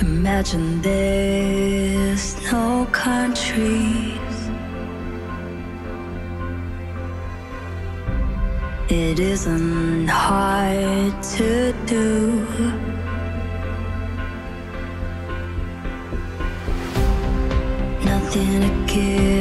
Imagine there's no countries. It isn't hard to do. Nothing to kill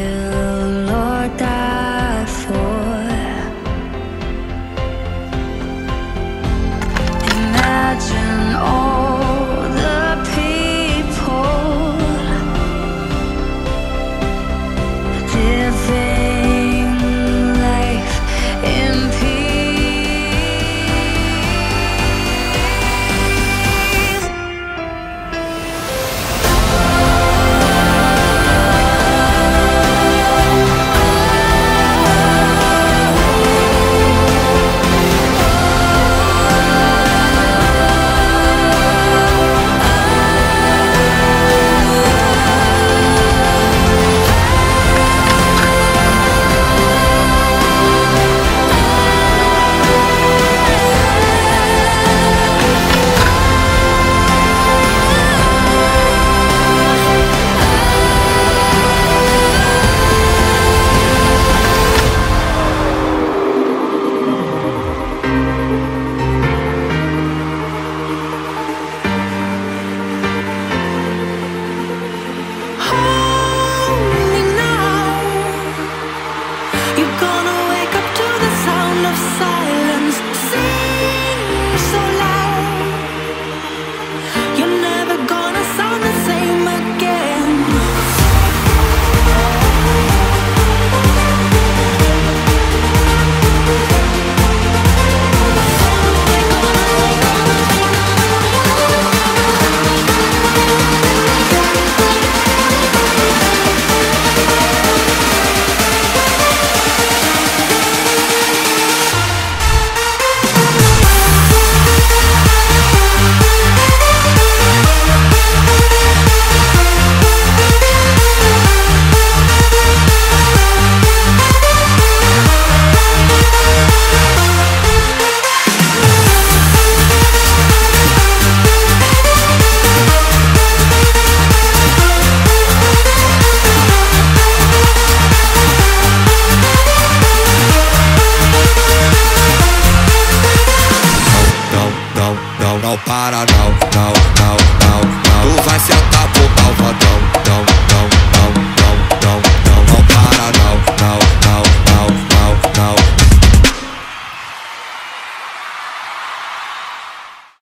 da da da